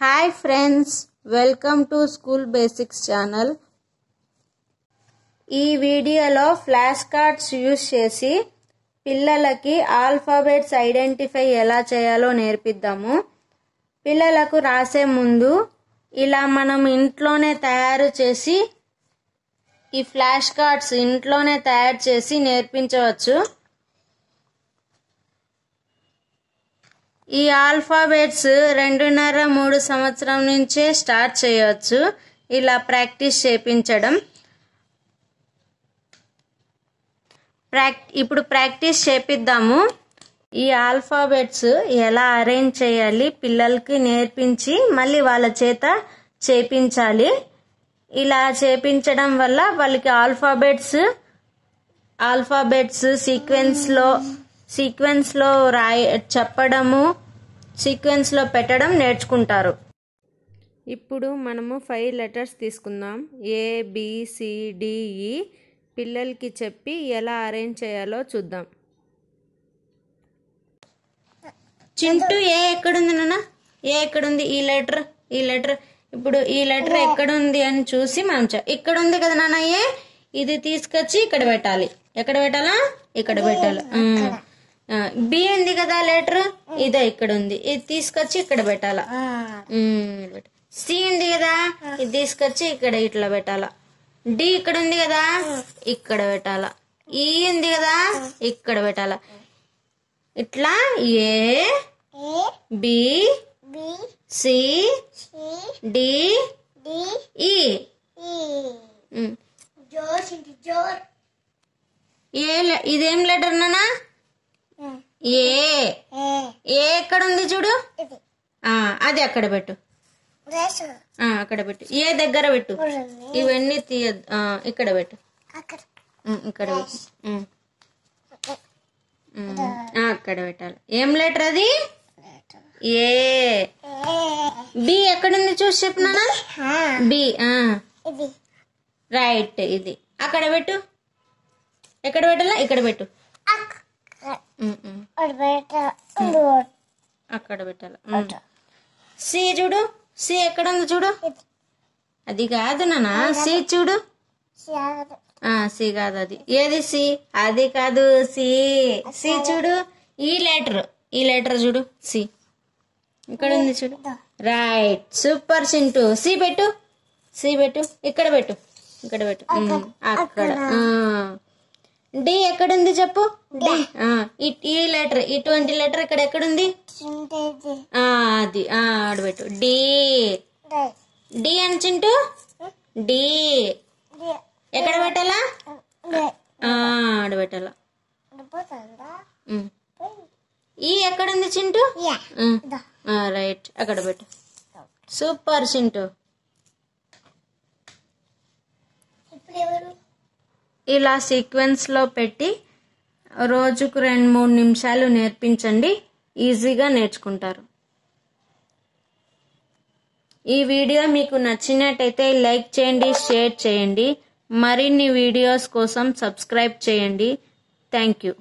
Hi friends welcome to school basics channel ఈ వీడియోలో flash cards use చేసి పిల్లలకి ఆల్ఫాబెట్స్ ఐడెంటిఫై ఎలా చేయాలో నేర్పిద్దాము. పిల్లలకు రాసే ముందు ఇలా మనం ఇంట్లోనే తయారు చేసి ఈ ఫ్లాష్ కార్డ్స్ ఇంట్లోనే తయారు చేసి నేర్పించవచ్చు. ఈ ఆల్ఫాబెట్స్ రెండున్నర మూడు సంవత్సరం నుంచే స్టార్ట్ చేయవచ్చు ఇలా ప్రాక్టీస్ చేపించడం. ప్రాక్ ఇప్పుడు ప్రాక్టీస్ చేపిద్దాము. ఈ ఆల్ఫాబెట్స్ ఎలా అరేంజ్ చేయాలి పిల్లలకి నేర్పించి మళ్ళీ వాళ్ళ చేత చేపించాలి. ఇలా చేపించడం వల్ల వాళ్ళకి ఆల్ఫాబెట్స్ ఆల్ఫాబెట్స్ సీక్వెన్స్లో సీక్వెన్స్లో రాయ చెప్పడము సీక్వెన్స్లో పెట్టడం నేర్చుకుంటారు. ఇప్పుడు మనము ఫైవ్ లెటర్స్ తీసుకుందాం. ఏ బి సి డి ఈ పిల్లలకి చెప్పి ఎలా అరేంజ్ చేయాలో చూద్దాం. చింటూ ఏ ఎక్కడుంది నాన్న? ఏ ఎక్కడుంది? ఈ లెటర్ ఈ లెటర్. ఇప్పుడు ఈ లెటర్ ఎక్కడుంది అని చూసి మనం ఇక్కడ ఉంది కదా నాన్న ఏ? ఇది తీసుకొచ్చి ఇక్కడ పెట్టాలి. ఎక్కడ పెట్టాలా? ఇక్కడ పెట్టాలి. బి ఉంది కదా లెటర్? ఇదే ఇక్కడ ఉంది ఇది తీసుకొచ్చి ఇక్కడ పెట్టాలా? సి ఉంది కదా? ఇది తీసుకొచ్చి ఇక్కడ ఇట్లా పెట్టాలా? డి ఇక్కడ ఉంది కదా? ఇక్కడ పెట్టాలా? ఈ ఉంది కదా? ఇక్కడ పెట్టాలా? ఇట్లా? A? B? C? D? E? ఇదేం లెటర్ నానా? ఏ? ఏ ఎక్కడ ఉంది చూడు అది అక్కడ పెట్టు. అక్కడ పెట్టు. ఏ దగ్గర పెట్టు? ఇవన్నీ తీయద్దు ఆ, ఇక్కడ పెట్టు. ఇక్కడ పెట్టు. అక్కడ పెట్టాలి. ఏం లెటర్ అది? ఏ. బి ఎక్కడుంది చూసి చెప్పు నాన్న. బి రైట్ ఇది. అక్కడ పెట్టు. ఎక్కడ పెట్టాలా? ఇక్కడ పెట్టు. అక్కడ పెట్టాలి. సి చూడు సి ఎక్కడ ఉంది చూడు అది కాదు నాన్న సి చూడు. సి కాదు. అది. ఏది సి? అది కాదు సి. సి చూడు ఈ లెటర్. ఈ లెటర్ చూడు సి. ఇక్కడ ఉంది చూడు? రైట్. సూపర్ సింటూ. సి పెట్టు. సి పెట్టు. ఇక్కడ పెట్టు. ఇక్కడ పెట్టు. అక్కడ. డి ఎక్కడుంది చెప్పు? డి. ఈ- ఈ లెటర్ ఇటువంటి లెటర్ ఇక్కడ ఎక్కడుంది? అది ఆడబెట్టు. డి. డి. అని చింటూ? డి. ఎక్కడ పెట్టాలా? ఆడబెట్టాలా. ఈ ఎక్కడుంది చింటూ? రైట్. అక్కడ పెట్టు. సూపర్ చింటూ. ఇలా సీక్వెన్స్లో పెట్టి రోజుకు రెండు మూడు నిమిషాలు నేర్పించండి. ఈజీగా నేర్చుకుంటారు. ఈ వీడియో మీకు నచ్చినట్టయితే లైక్ చేయండి షేర్ చేయండి. మరిన్ని వీడియోస్ కోసం సబ్స్క్రైబ్ చేయండి. Thank you.